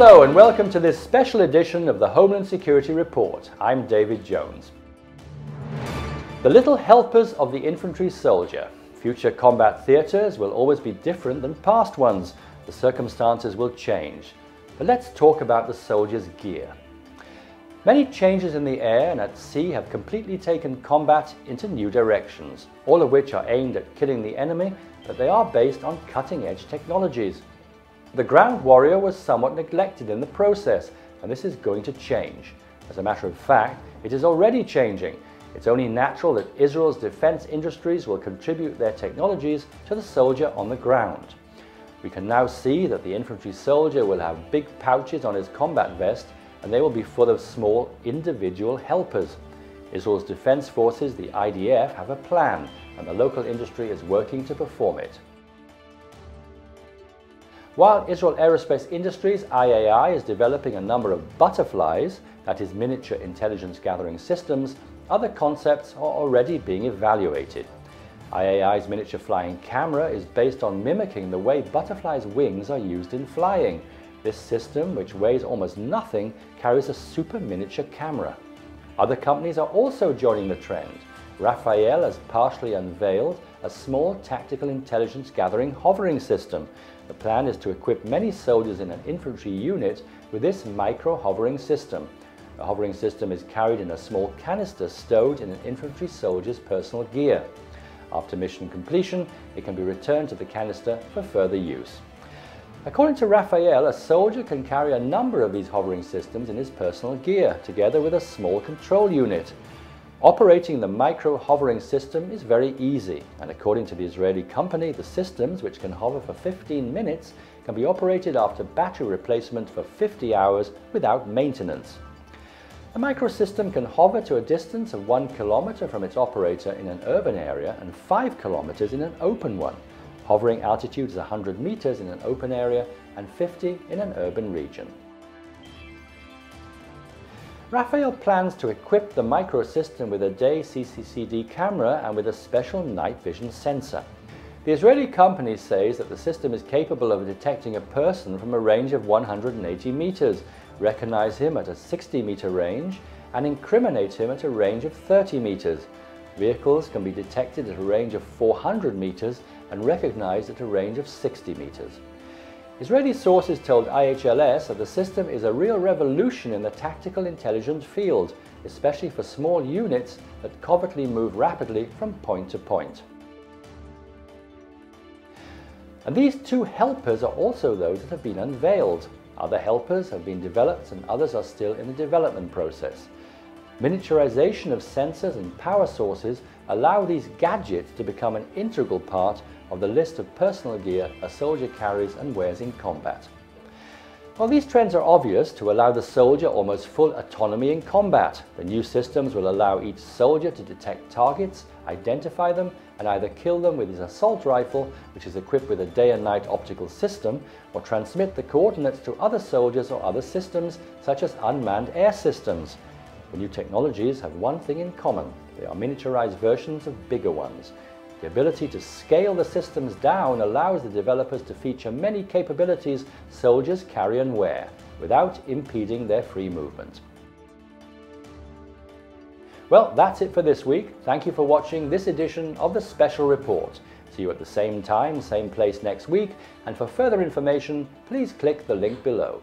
Hello and welcome to this special edition of the Homeland Security Report. I'm David Jones. The little helpers of the infantry soldier. Future combat theatres will always be different than past ones. The circumstances will change. But let's talk about the soldier's gear. Many changes in the air and at sea have completely taken combat into new directions, all of which are aimed at killing the enemy, but they are based on cutting-edge technologies. The ground warrior was somewhat neglected in the process, and this is going to change. As a matter of fact, it is already changing. It's only natural that Israel's defense industries will contribute their technologies to the soldier on the ground. We can now see that the infantry soldier will have big pouches on his combat vest and they will be full of small individual helpers. Israel's defense forces, the IDF, have a plan and the local industry is working to perform it. While Israel Aerospace Industries, IAI, is developing a number of butterflies, that is miniature intelligence gathering systems, other concepts are already being evaluated. IAI's miniature flying camera is based on mimicking the way butterflies' wings are used in flying. This system, which weighs almost nothing, carries a super miniature camera. Other companies are also joining the trend. Rafael has partially unveiled a small tactical intelligence gathering hovering system. The plan is to equip many soldiers in an infantry unit with this micro hovering system. The hovering system is carried in a small canister stowed in an infantry soldier's personal gear. After mission completion, it can be returned to the canister for further use. According to Rafael, a soldier can carry a number of these hovering systems in his personal gear, together with a small control unit. Operating the micro-hovering system is very easy, and according to the Israeli company, the systems, which can hover for 15 minutes, can be operated after battery replacement for 50 hours without maintenance. A microsystem can hover to a distance of 1 kilometer from its operator in an urban area and 5 kilometers in an open one. Hovering altitude is 100 meters in an open area and 50 in an urban region. Rafael plans to equip the microsystem with a day CCD camera and with a special night vision sensor. The Israeli company says that the system is capable of detecting a person from a range of 180 meters recognize him at a 60 meter range, and incriminate him at a range of 30 meters. Vehicles can be detected at a range of 400 meters and recognized at a range of 60 meters. Israeli sources told IHLS that the system is a real revolution in the tactical intelligence field, especially for small units that covertly move rapidly from point to point. And these two helpers are also those that have been unveiled. Other helpers have been developed and others are still in the development process. Miniaturization of sensors and power sources allow these gadgets to become an integral part of the list of personal gear a soldier carries and wears in combat. While these trends are obvious to allow the soldier almost full autonomy in combat, the new systems will allow each soldier to detect targets, identify them, and either kill them with his assault rifle, which is equipped with a day and night optical system, or transmit the coordinates to other soldiers or other systems, such as unmanned air systems. The new technologies have one thing in common. They are miniaturized versions of bigger ones. The ability to scale the systems down allows the developers to feature many capabilities soldiers carry and wear, without impeding their free movement. Well, that's it for this week. Thank you for watching this edition of the Special Report. See you at the same time, same place next week, and for further information, please click the link below.